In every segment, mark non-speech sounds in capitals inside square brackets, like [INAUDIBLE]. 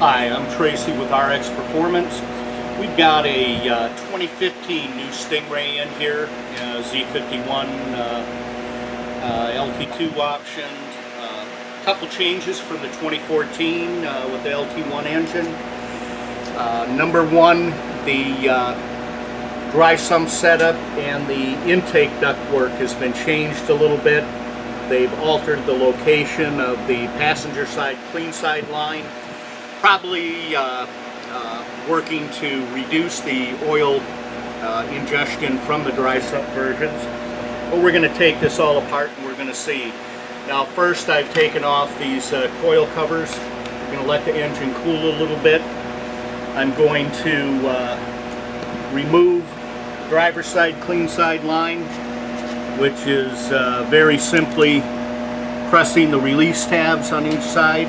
Hi, I'm Tracy with RX Performance. We've got a uh, 2015 new Stingray in here, uh, Z51 uh, uh LT2 option. A uh, couple changes from the 2014 uh, with the LT1 engine. number one, the dry sump setup and the intake ductwork has been changed a little bit. They've altered the location of the passenger side clean side line probably uh, uh, working to reduce the oil uh, ingestion from the dry sump versions. But we're going to take this all apart and we're going to see. Now first I've taken off these uh, coil covers. I'm going to let the engine cool a little bit. I'm going to uh, remove driver side clean side line which is uh, very simply pressing the release tabs on each side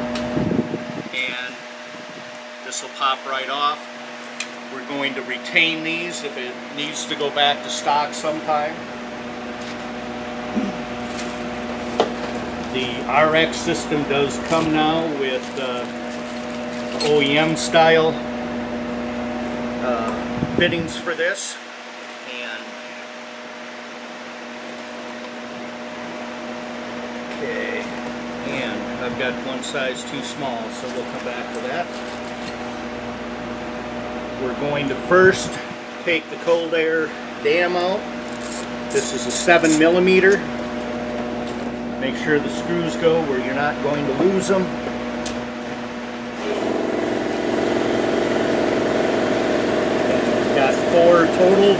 this will pop right off. We're going to retain these if it needs to go back to stock sometime. The RX system does come now with uh, OEM style uh, fittings for this. And okay, and I've got one size too small, so we'll come back to that. We're going to first take the cold air dam out. This is a 7 millimeter. Make sure the screws go where you're not going to lose them. Got four total.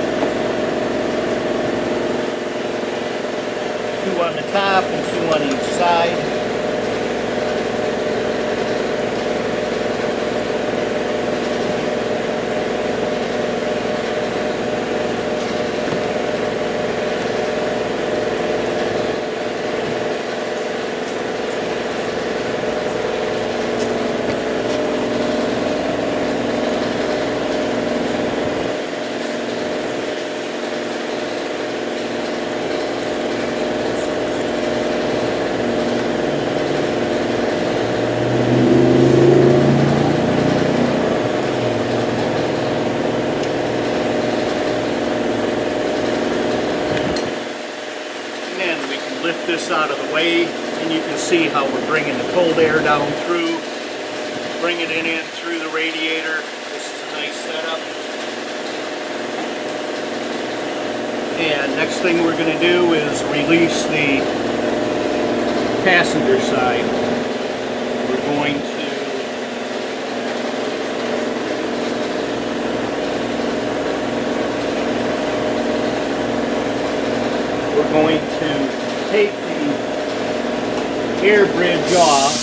Two on the top and two on each side. lift this out of the way and you can see how we're bringing the cold air down through, bringing it in through the radiator. This is a nice setup. And next thing we're going to do is release the passenger side. We're going to we're going to take the air bridge off,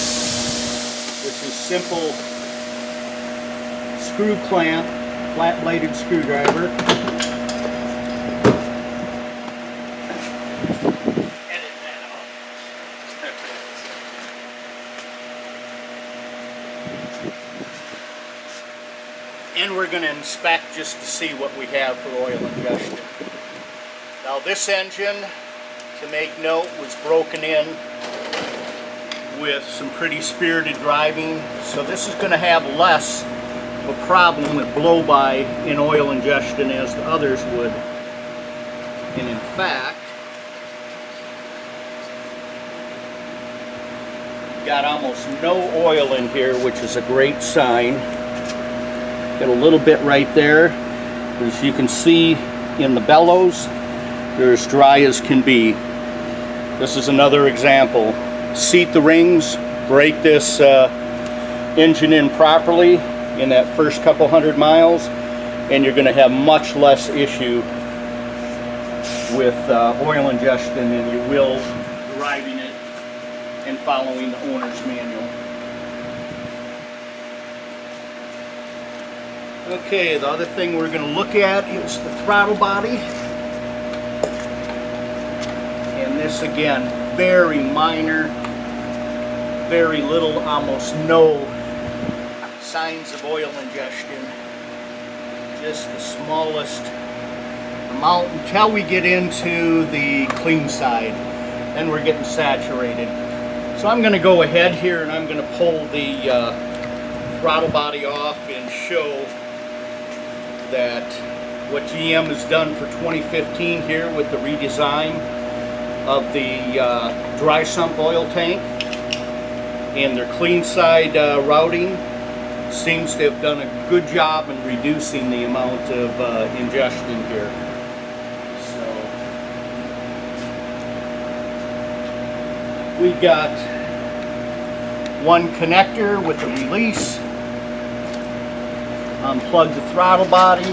which is simple screw clamp, flat bladed screwdriver. and we're going to inspect just to see what we have for oil ingestion. Now this engine to make note was broken in with some pretty spirited driving so this is going to have less of a problem with blow-by in oil ingestion as the others would and in fact got almost no oil in here which is a great sign got a little bit right there as you can see in the bellows they're as dry as can be. This is another example. Seat the rings, break this uh, engine in properly in that first couple hundred miles and you're going to have much less issue with uh, oil ingestion than you will driving it and following the owner's manual. Okay, the other thing we're going to look at is the throttle body And this again, very minor, very little, almost no signs of oil ingestion. Just the smallest amount until we get into the clean side. Then we're getting saturated. So I'm going to go ahead here and I'm going to pull the uh, throttle body off and show that what GM has done for 2015 here with the redesign of the uh, dry sump oil tank and their clean side uh, routing seems to have done a good job in reducing the amount of uh, ingestion here. So we've got one connector with a release. Unplug the throttle body.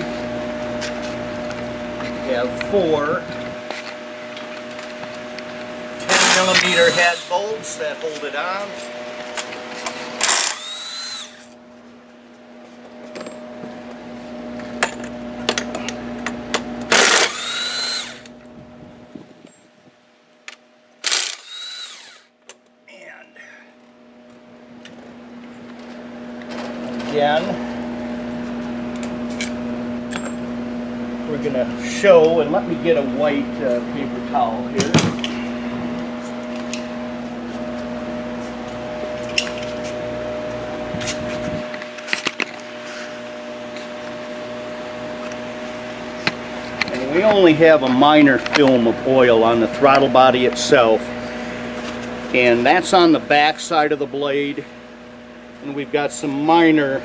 We have four 10 millimeter head bolts that hold it on. Again. We're going to show, and let me get a white uh, paper towel here. We only have a minor film of oil on the throttle body itself. And that's on the back side of the blade and we've got some minor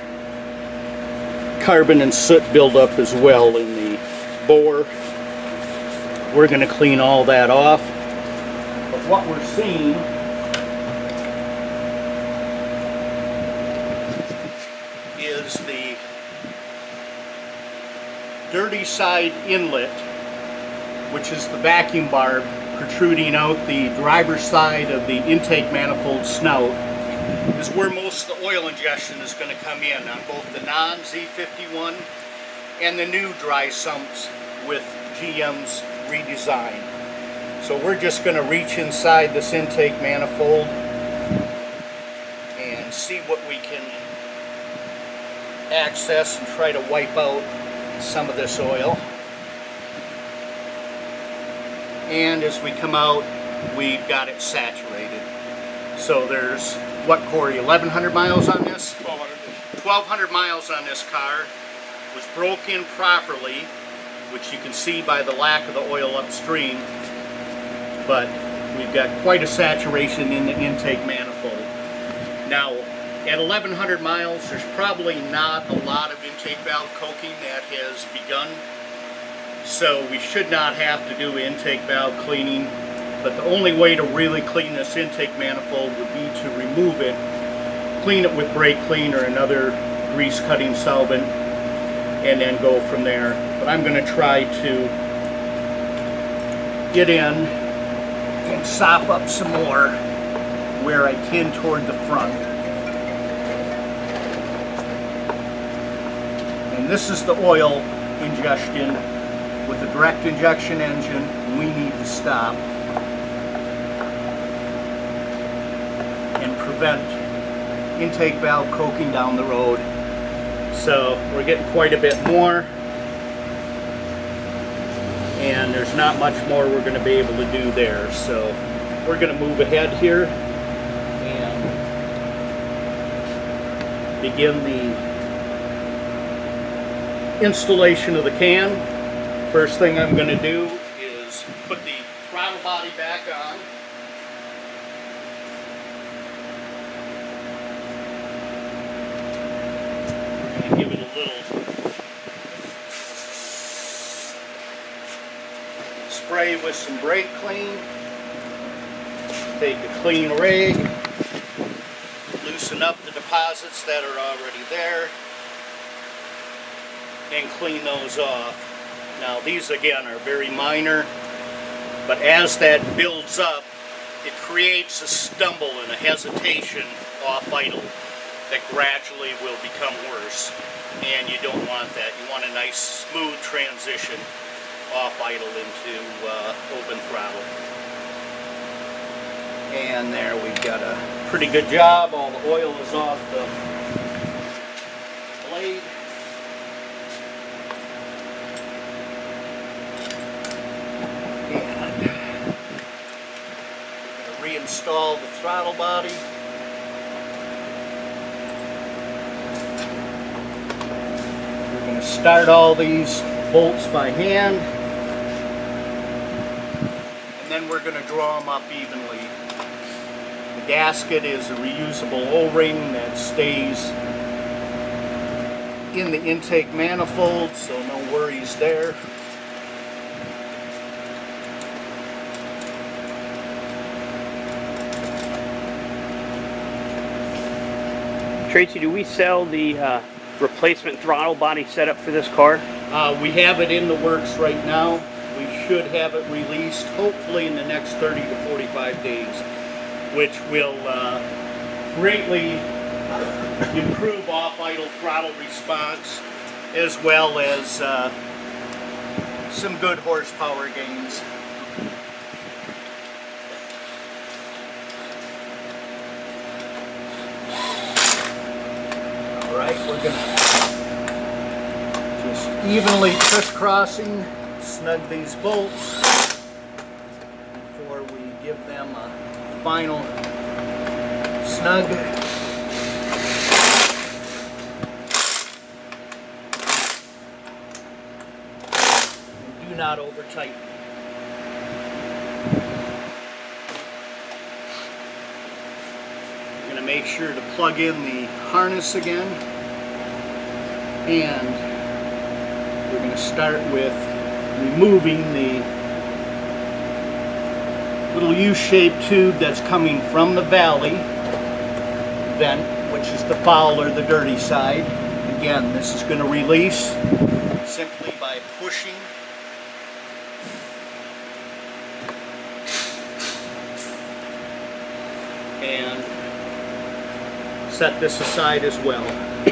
carbon and soot buildup as well in the bore. We're going to clean all that off. But what we're seeing is the dirty side inlet, which is the vacuum barb protruding out the driver's side of the intake manifold snout is where most of the oil ingestion is going to come in on both the non-Z51 and the new dry sumps with GM's redesign. So we're just going to reach inside this intake manifold and see what we can access and try to wipe out some of this oil. And as we come out, we've got it saturated. So there's what, Corey, 1,100 miles on this? 1,200. 1,200 miles on this car. Was broke in properly, which you can see by the lack of the oil upstream. But we've got quite a saturation in the intake manifold. Now, at 1,100 miles, there's probably not a lot of intake valve coking that has begun. So we should not have to do intake valve cleaning but the only way to really clean this intake manifold would be to remove it, clean it with brake clean or another grease cutting solvent, and then go from there. But I'm going to try to get in and sop up some more where I can toward the front. And this is the oil ingestion with a direct injection engine. We need to stop. Prevent intake valve coking down the road. So we're getting quite a bit more and there's not much more we're going to be able to do there. So we're going to move ahead here and begin the installation of the can. First thing I'm going to do is put the throttle body back on. Spray with some brake clean. Take a clean rig, loosen up the deposits that are already there, and clean those off. Now these again are very minor, but as that builds up, it creates a stumble and a hesitation off idle that gradually will become worse. And you don't want that. You want a nice smooth transition off idle into uh, open throttle. And there we've got a pretty good job. All the oil is off the blade. And reinstall the throttle body. We're gonna start all these bolts by hand. Then we're going to draw them up evenly. The gasket is a reusable O-ring that stays in the intake manifold, so no worries there. Tracy, do we sell the uh, replacement throttle body setup for this car? Uh, we have it in the works right now. Should have it released hopefully in the next 30 to 45 days, which will uh, greatly improve off-idle throttle response as well as uh, some good horsepower gains. All right, we're gonna just evenly crisscrossing, snug these bolts before we give them a final snug. Do not over tighten. We're gonna make sure to plug in the harness again and we're going to start with removing the little U-shaped tube that's coming from the valley vent, which is the foul or the dirty side. Again, this is going to release simply by pushing and set this aside as well. [COUGHS]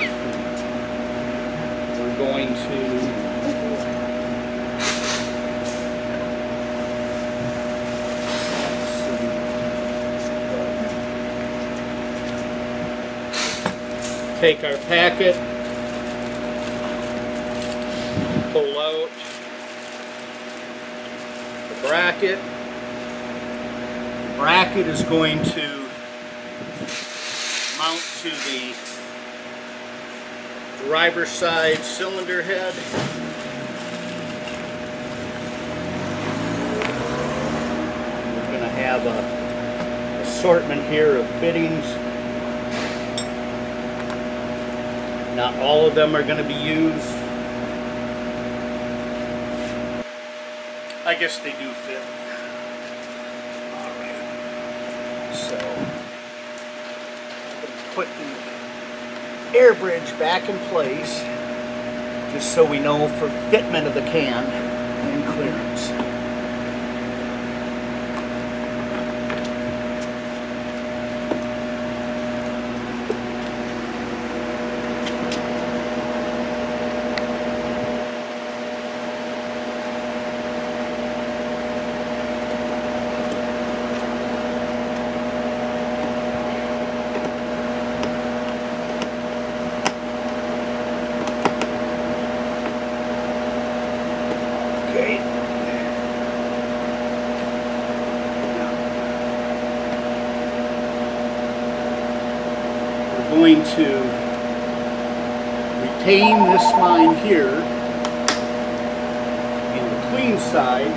We're going to take our packet, pull out the bracket. The bracket is going to mount to the driver's side cylinder head. We're going to have a assortment here of fittings. Not all of them are going to be used. I guess they do fit. Alright. So, put the air bridge back in place just so we know for fitment of the can and clearance. Okay. We're going to retain this line here in the clean side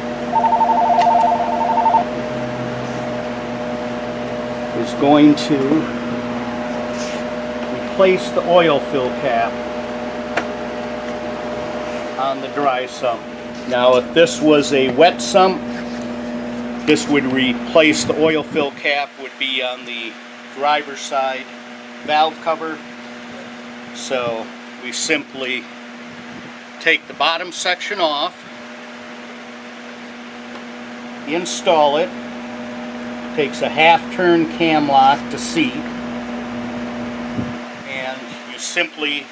is going to replace the oil fill cap on the dry sump. Now if this was a wet sump, this would replace the oil fill cap would be on the driver's side valve cover. So we simply take the bottom section off, install it, takes a half turn cam lock to seat, and you simply,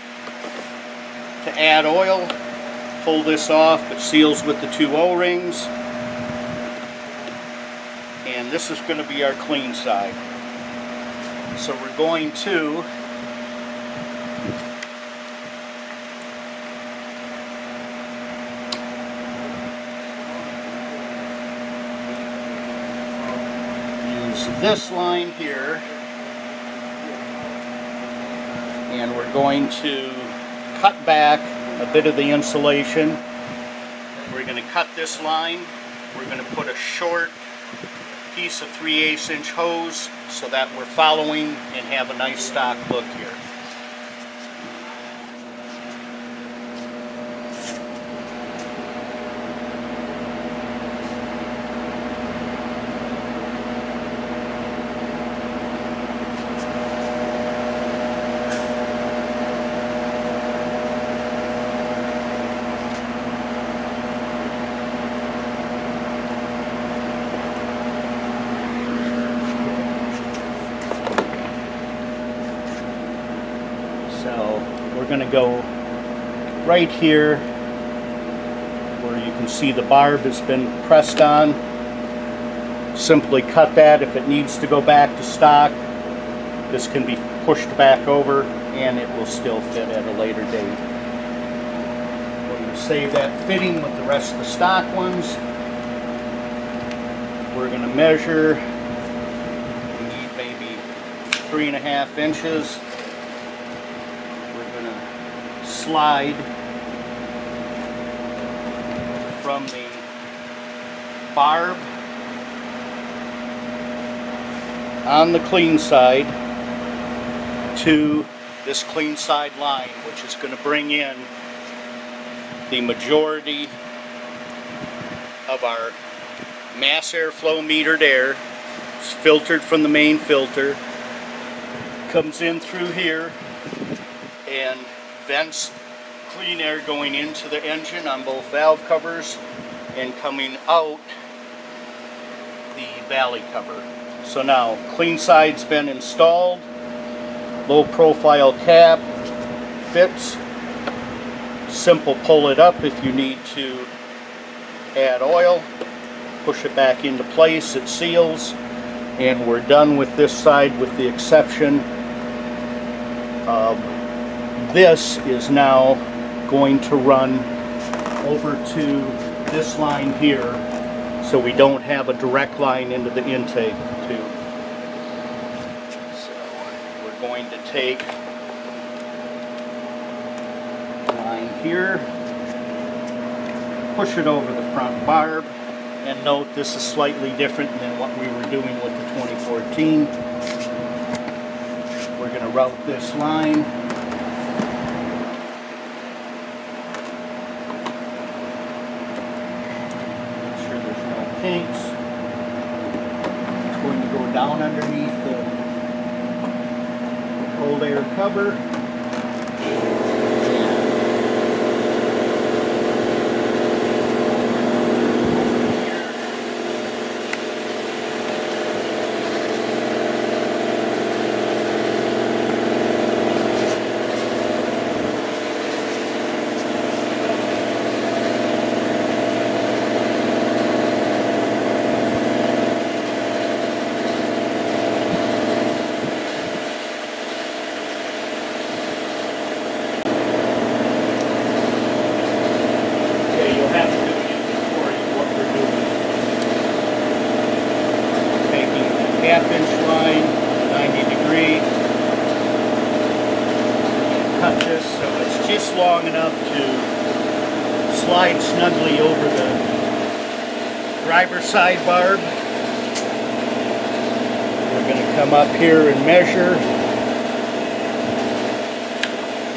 to add oil, pull this off, it seals with the two O-rings. And this is going to be our clean side. So we're going to use this line here and we're going to cut back a bit of the insulation. We're going to cut this line. We're going to put a short piece of 3 8 inch hose so that we're following and have a nice stock look here. So we're going to go right here where you can see the barb has been pressed on. Simply cut that if it needs to go back to stock. This can be pushed back over and it will still fit at a later date. We're going to save that fitting with the rest of the stock ones. We're going to measure, we need maybe three and a half inches we're going to slide from the barb. On the clean side to this clean side line which is going to bring in the majority of our mass airflow metered air. It's filtered from the main filter comes in through here and vents clean air going into the engine on both valve covers and coming out valley cover. So now clean side's been installed, low profile cap fits, simple pull it up if you need to add oil, push it back into place, it seals, and we're done with this side with the exception of this is now going to run over to this line here so we don't have a direct line into the intake tube. So we're going to take line here, push it over the front barb, and note this is slightly different than what we were doing with the 2014. We're going to route this line Make sure there's no kinks. It's going to go down underneath the air cover. Okay, you'll have to do an inventory of what we're doing. Taking the half inch line, 90 degree. Cut this so it's just long enough to slide snugly over the driver's side barb. We're going to come up here and measure.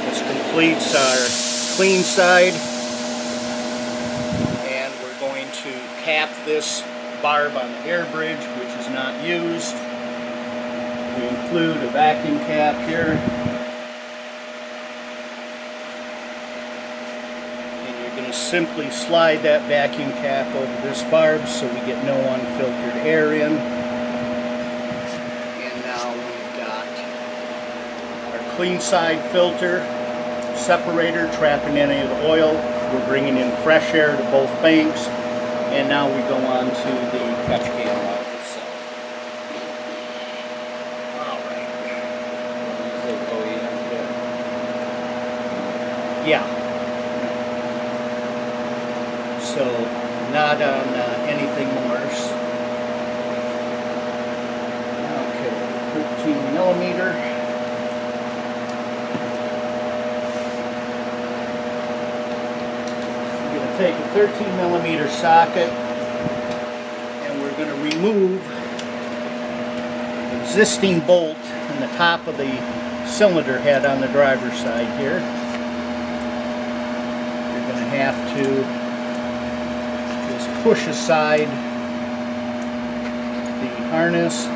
This completes our clean side and we're going to cap this barb on the air bridge which is not used. We include a vacuum cap here. And you're going to simply slide that vacuum cap over this barb so we get no unfiltered air in. And now we've got our clean side filter separator trapping any of the oil. We're bringing in fresh air to both banks. And now we go on to the catch can itself. Alright. Oh, yeah. So, not on uh, anything Morse. Okay, 13 millimeter. Take a 13 millimeter socket and we're going to remove the existing bolt in the top of the cylinder head on the driver's side here. You're going to have to push aside the harness a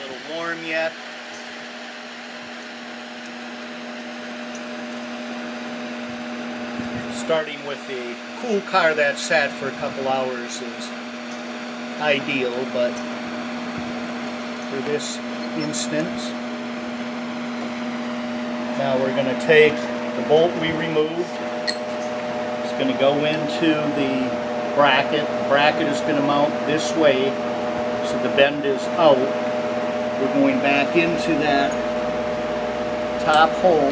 little warm yet. Starting with the cool car that sat for a couple hours is ideal, but for this instance, now we're going to take the bolt we removed. It's going to go into the bracket. The bracket is going to mount this way so the bend is out. We're going back into that top hole.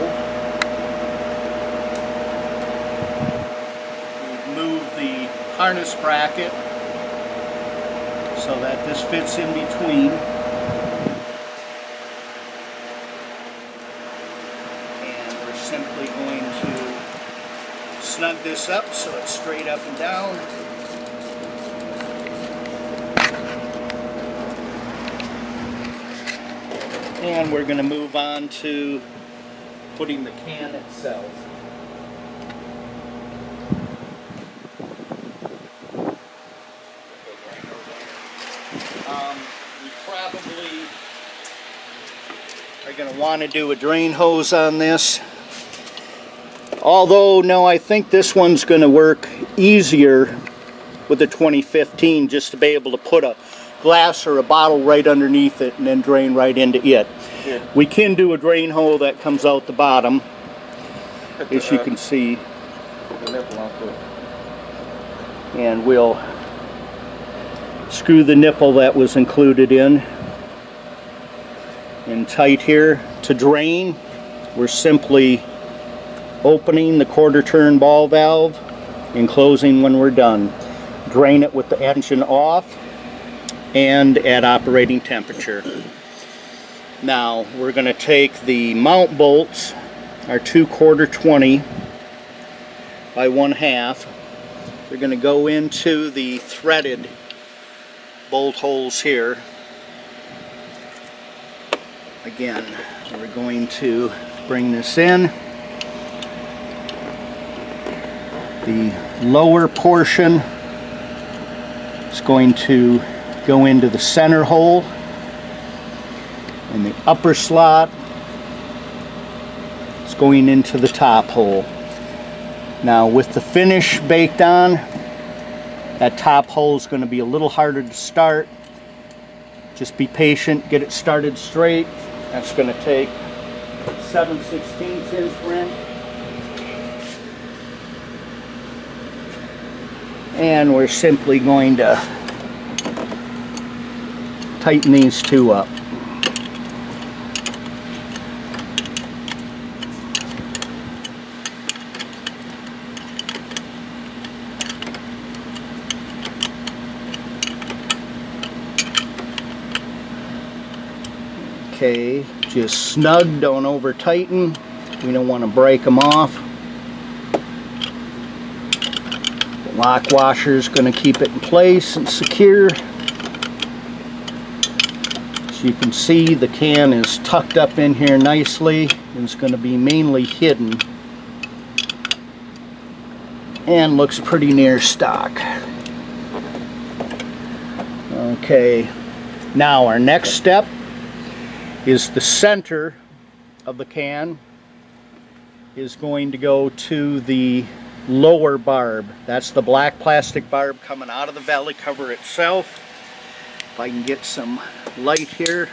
Move the harness bracket so that this fits in between. And we're simply going to snug this up so it's straight up and down. And we're going to move on to putting the can itself. Um, we probably are going to want to do a drain hose on this. Although, no, I think this one's going to work easier with the 2015 just to be able to put a glass or a bottle right underneath it and then drain right into it. Yeah. We can do a drain hole that comes out the bottom, as you uh, can see, the nipple onto it. and we'll screw the nipple that was included in and tight here. To drain, we're simply opening the quarter turn ball valve and closing when we're done. Drain it with the engine off and at operating temperature. Now we're going to take the mount bolts, our two quarter 20 by one half. They're going to go into the threaded bolt holes here. Again, we're going to bring this in. The lower portion is going to go into the center hole and the upper slot is going into the top hole. Now with the finish baked on, that top hole is going to be a little harder to start. Just be patient, get it started straight. That's going to take 7 16 inch wrench. And we're simply going to tighten these two up. Okay, just snug, don't over tighten. We don't want to break them off. The lock washer is going to keep it in place and secure. As you can see, the can is tucked up in here nicely and it's going to be mainly hidden and looks pretty near stock. Okay, now our next step is the center of the can is going to go to the lower barb. That's the black plastic barb coming out of the valley cover itself. If I can get some light here.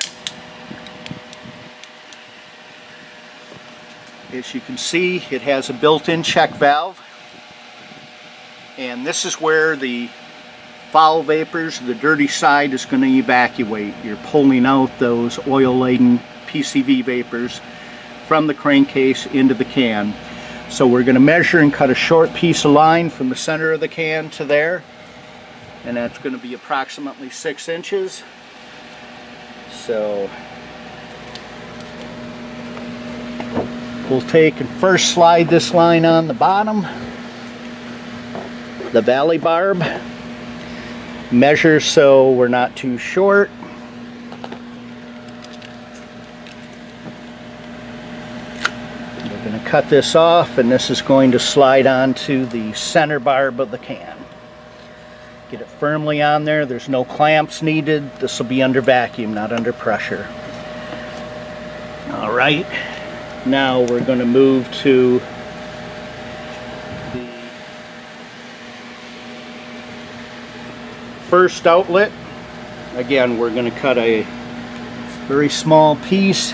As you can see, it has a built-in check valve. And this is where the foul vapors, the dirty side is going to evacuate. You're pulling out those oil-laden PCV vapors from the crankcase into the can. So we're going to measure and cut a short piece of line from the center of the can to there. And that's going to be approximately six inches. So we'll take and first slide this line on the bottom. The valley barb. Measure so we're not too short. Cut this off and this is going to slide onto the center barb of the can. Get it firmly on there. There's no clamps needed. This will be under vacuum, not under pressure. All right. Now we're going to move to the first outlet. Again, we're going to cut a very small piece.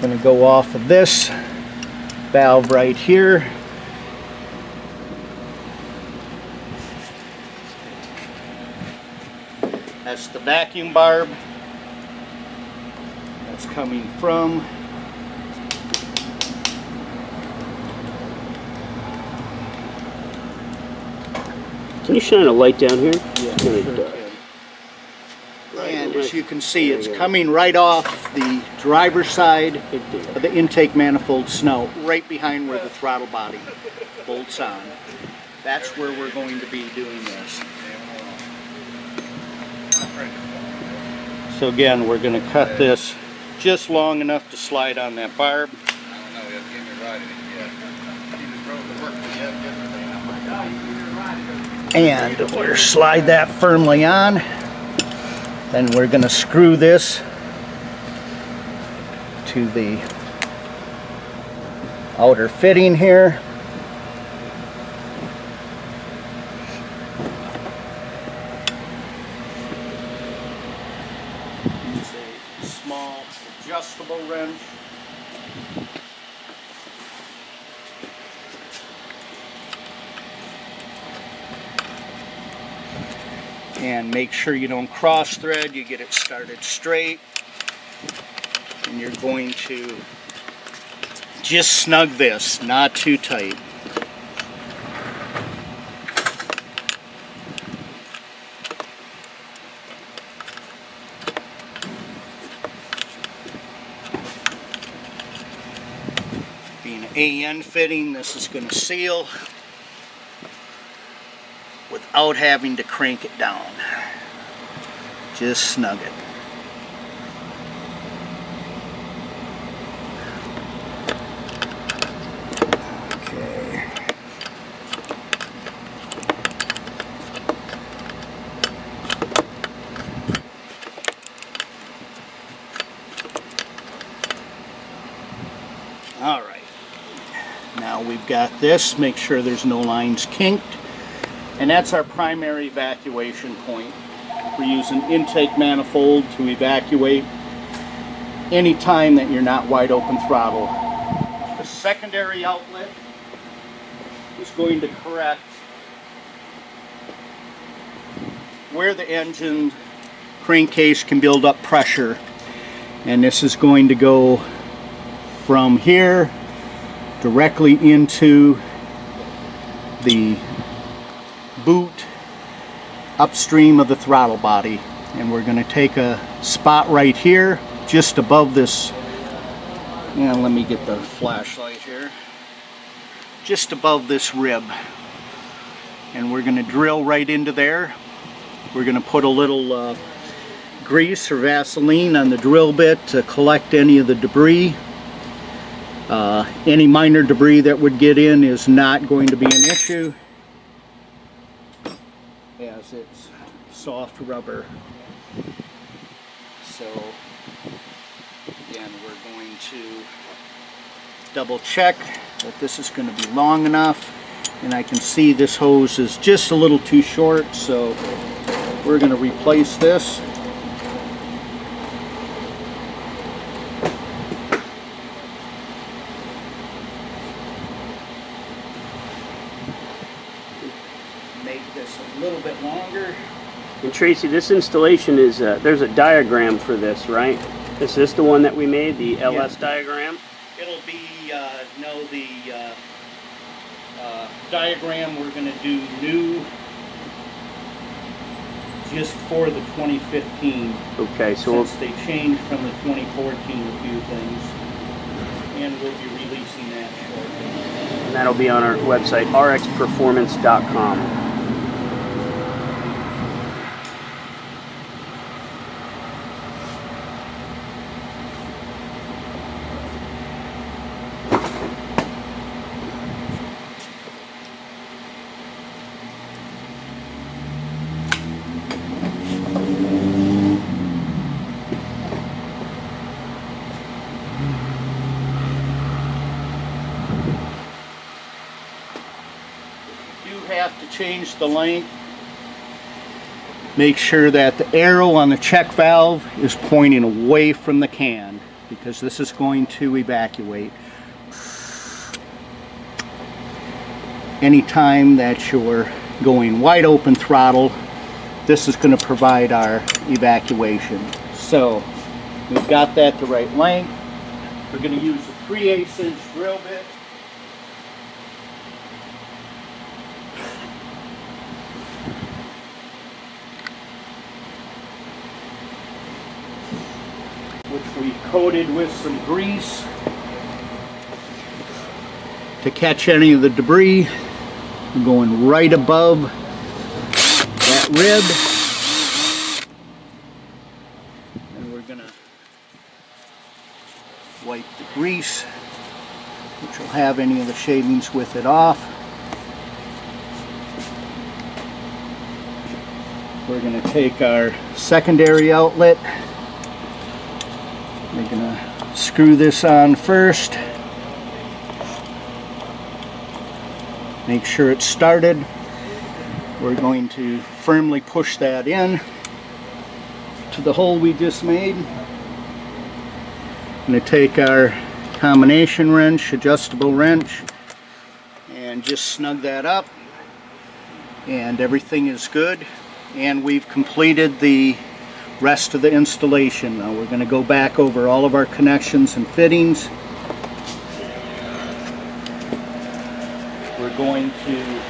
Going to go off of this valve right here. That's the vacuum barb. That's coming from Can you shine a light down here? Yeah, sure dark. can. Right, And right. As you can see, it's coming right off the driver's side of the intake manifold snout, right behind where the throttle body bolts on. That's where we're going to be doing this. So again, we're going to cut this just long enough to slide on that barb. I don't know, he'll give me right yet. He just drove to work yet yesterday, and I'm like, you give me right. And we'll slide that firmly on. Then we're going to screw this to the outer fitting here. Use a small adjustable wrench. And make sure you don't cross thread you get it started straight. And you're going to just snug this not too tight. Being an AN fitting this is going to seal without having to crank it down. Just snug it. Okay. All right. Now we've got this. Make sure there's no lines kinked. And that's our primary evacuation point. We use an intake manifold to evacuate any time that you're not wide open throttle. The secondary outlet is going to correct where the engine crankcase can build up pressure. And this is going to go from here directly into the boot upstream of the throttle body. And we're going to take a spot right here just above this. And let me get the flashlight here. Just above this rib. And we're going to drill right into there. We're going to put a little uh, grease or Vaseline on the drill bit to collect any of the debris. Uh, any minor debris that would get in is not going to be an issue as it's soft rubber. So again, we're going to double check that this is going to be long enough. And I can see this hose is just a little too short, so we're going to replace this. Make this a little bit longer. And Tracy, this installation is, uh, there's a diagram for this, right? Is this the one that we made, the LS diagram? It'll be, uh, no, the, uh, uh, diagram, we're gonna do new just for the 2015, Okay, so we'll, since they changed from the 2014 a few things. And we'll be releasing that shortly. and that'll be on our website, rxperformance.com. have to change the length. Make sure that the arrow on the check valve is pointing away from the can because this is going to evacuate. Anytime that you're going wide open throttle, this is going to provide our evacuation. So we've got that the right length. We're going to use a 3 8 inch drill bit. which we coated with some grease to catch any of the debris. We're going right above that rib. And we're gonna wipe the grease, which will have any of the shavings with it off. We're gonna take our secondary outlet we're gonna screw this on first. Make sure it's started. We're going to firmly push that in to the hole we just made. Gonna take our combination wrench, adjustable wrench, and just snug that up. And everything is good. And we've completed the rest of the installation. Now we're going to go back over all of our connections and fittings. We're going to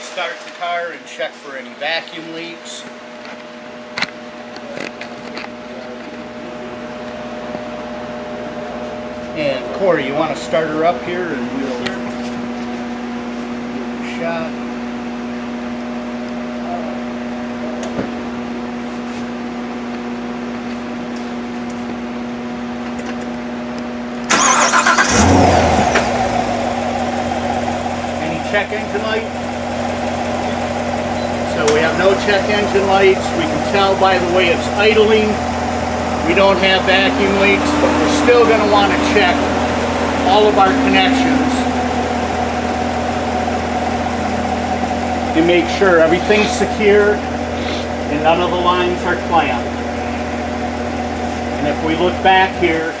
start the car and check for any vacuum leaks. And Corey, you want to start her up here and we'll give it a shot. Any check engine light? So we have no check engine lights. We can tell by the way it's idling. We don't have vacuum leaks, but we're still going to want to check all of our connections and make sure everything's secure and none of the lines are clamped. And if we look back here,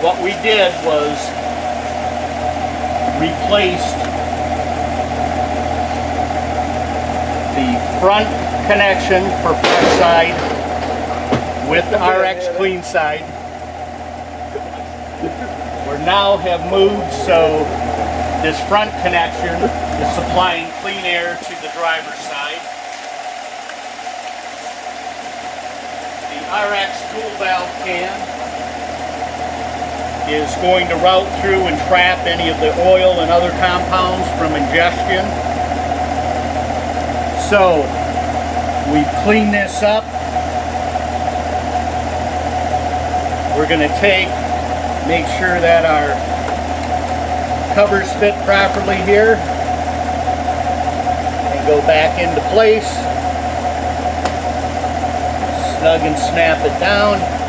what we did was replaced the front connection for fresh side with the RX clean side. We now have moved so this front connection is supplying clean air to the driver's side. The RX cool valve can is going to route through and trap any of the oil and other compounds from ingestion. So we clean this up. We're going to take, make sure that our covers fit properly here and go back into place. Snug and snap it down.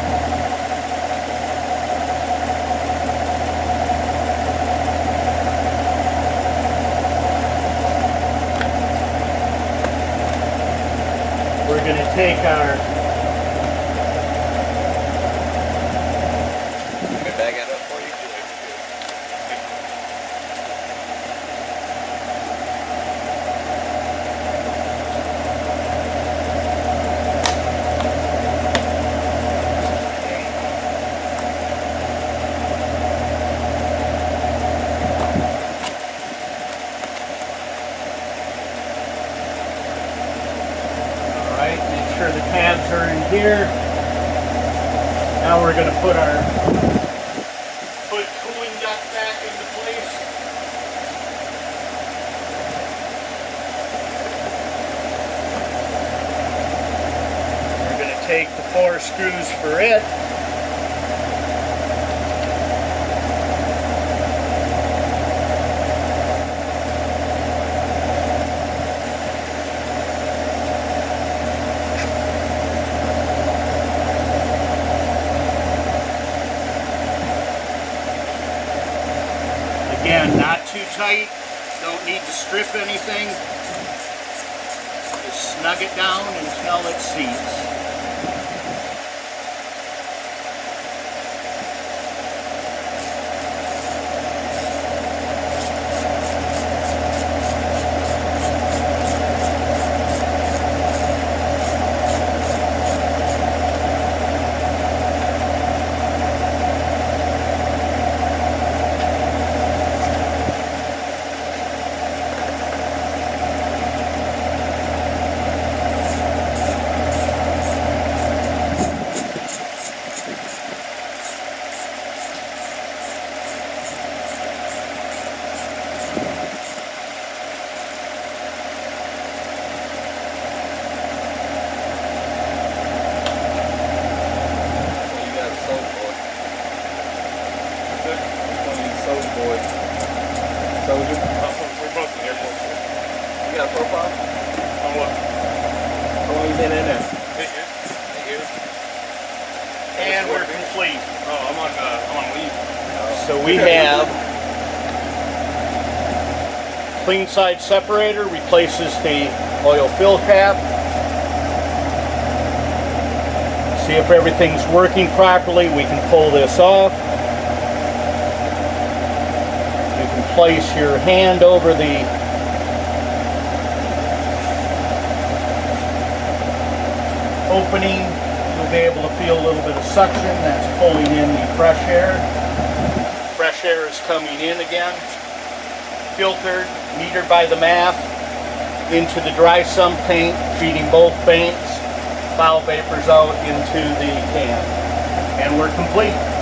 Take our tight. Don't need to strip anything. Just snug it down until it seats. You got a soap boy. One of these soap boys. Soldier. We're both in the airport. You got a profile? On what? How long you been in there? Eight years. Eight years. And we're complete. Oh, I'm on. Uh, I'm on leave. So we have clean side separator replaces the oil fill cap. See if everything's working properly. We can pull this off. You can place your hand over the opening. You'll be able to feel a little bit of suction. That's pulling in the fresh air. Fresh air is coming in again. Filtered, metered by the MAF into the dry sump tank, feeding both banks. Foul vapors out into the can. And we're complete.